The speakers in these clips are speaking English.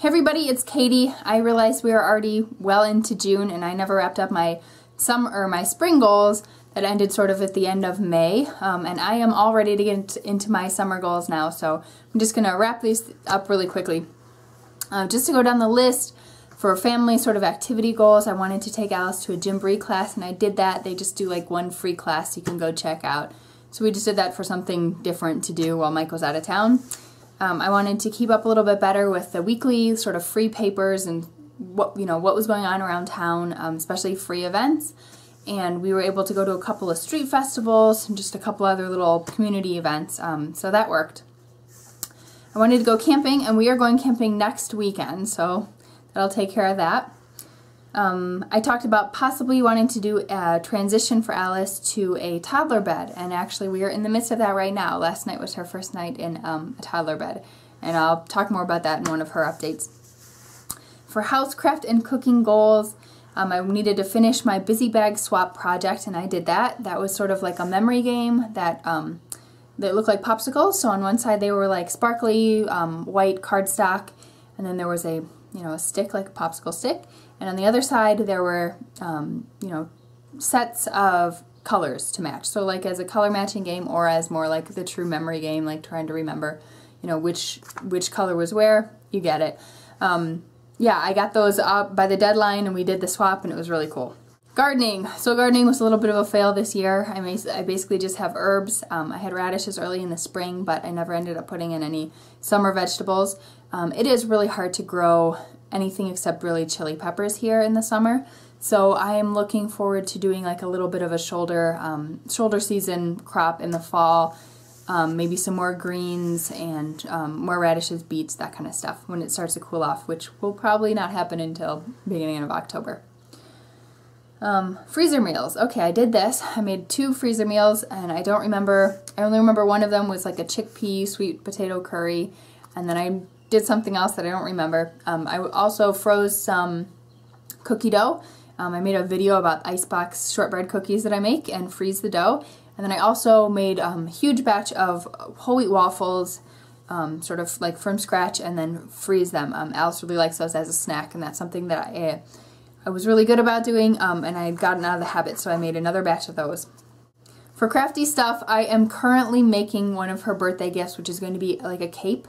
Hey everybody, it's Kaity. I realized we are already well into June and I never wrapped up my summer or my spring goals that ended sort of at the end of May. Um, and I am all ready to get into my summer goals now, so I'm just to wrap these up really quickly. Uh, just to go down the list, for family sort of activity goals, I wanted to take Alice to a Gymboree class, and I did that. They just do like one free class you can go check out. So we just did that for something different to do while Mike was out of town. Um, I wanted to keep up a little bit better with the weekly sort of free papers and what you know what was going on around town, um, especially free events. And we were able to go to a couple of street festivals and just a couple other little community events. Um, so that worked. I wanted to go camping, and we are going camping next weekend, so that'll take care of that. Um, I talked about possibly wanting to do a transition for Alice to a toddler bed, and actually we are in the midst of that right now. Last night was her first night in um, a toddler bed, and I'll talk more about that in one of her updates. For housecraft and cooking goals, um, I needed to finish my busy bag swap project, and I did that. That was sort of like a memory game that um, that looked like popsicles. So on one side they were like sparkly um, white cardstock, and then there was a you know a stick like a popsicle stick, and on the other side, there were, um, you know, sets of colors to match. So like as a color matching game or as more like the true memory game, like trying to remember, you know, which which color was where, you get it. Um, yeah, I got those up by the deadline and we did the swap and it was really cool. Gardening. So gardening was a little bit of a fail this year. I, may, I basically just have herbs. Um, I had radishes early in the spring, but I never ended up putting in any summer vegetables. Um, it is really hard to grow anything except really chili peppers here in the summer. So I am looking forward to doing like a little bit of a shoulder um, shoulder season crop in the fall. Um, maybe some more greens and um, more radishes, beets, that kind of stuff when it starts to cool off, which will probably not happen until beginning of October. Um, freezer meals. Okay, I did this. I made two freezer meals and I don't remember, I only remember one of them was like a chickpea sweet potato curry and then I did something else that I don't remember. Um, I also froze some cookie dough. Um, I made a video about icebox shortbread cookies that I make and freeze the dough. And then I also made um, a huge batch of whole wheat waffles, um, sort of like from scratch, and then freeze them. Um, Alice really likes those as a snack, and that's something that I, I was really good about doing, and I had gotten out of the habit, so I made another batch of those. For crafty stuff, I am currently making one of her birthday gifts, which is going to be like a cape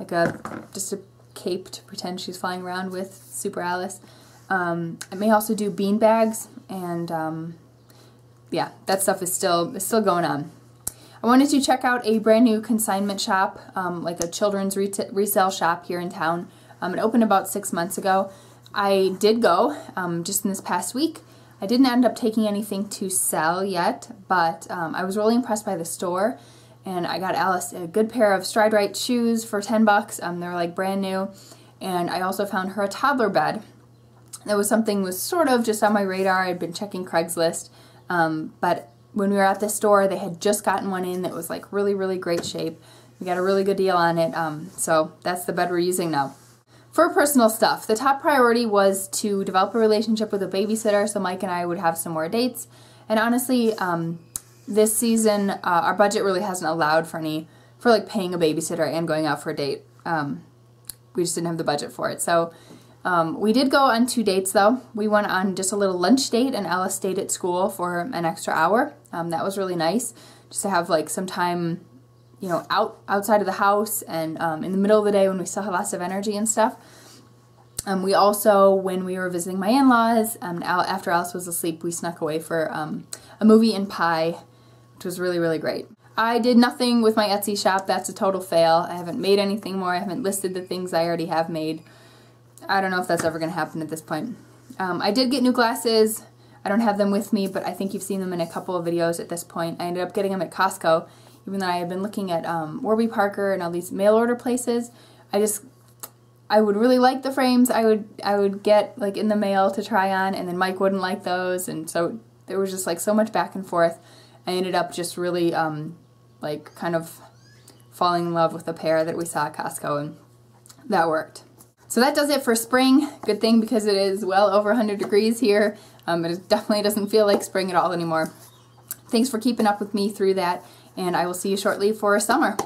like a just a cape to pretend she's flying around with Super Alice. Um, I may also do bean bags, and um, yeah, that stuff is still is still going on. I wanted to check out a brand new consignment shop, um, like a children's resale shop here in town. Um, it opened about six months ago. I did go um, just in this past week. I didn't end up taking anything to sell yet, but um, I was really impressed by the store and I got Alice a good pair of Stride Rite shoes for 10 bucks. Um, they're like brand new. And I also found her a toddler bed. That was something was sort of just on my radar. I'd been checking Craigslist, um, but when we were at the store, they had just gotten one in that was like really, really great shape. We got a really good deal on it, um, so that's the bed we're using now. For personal stuff, the top priority was to develop a relationship with a babysitter so Mike and I would have some more dates. And honestly, um, this season, uh, our budget really hasn't allowed for any, for like paying a babysitter and going out for a date. Um, we just didn't have the budget for it. So um, we did go on two dates though. We went on just a little lunch date and Alice stayed at school for an extra hour. Um, that was really nice just to have like some time, you know, out outside of the house and um, in the middle of the day when we still have lots of energy and stuff. Um, we also, when we were visiting my in-laws, um, after Alice was asleep, we snuck away for um, a movie in Pie which was really, really great. I did nothing with my Etsy shop. That's a total fail. I haven't made anything more. I haven't listed the things I already have made. I don't know if that's ever going to happen at this point. Um, I did get new glasses. I don't have them with me, but I think you've seen them in a couple of videos at this point. I ended up getting them at Costco, even though I had been looking at um, Warby Parker and all these mail order places. I just, I would really like the frames. I would, I would get like in the mail to try on, and then Mike wouldn't like those, and so there was just like so much back and forth. I ended up just really um, like kind of falling in love with a pair that we saw at Costco and that worked. So that does it for spring. Good thing because it is well over 100 degrees here. Um, it definitely doesn't feel like spring at all anymore. Thanks for keeping up with me through that and I will see you shortly for summer.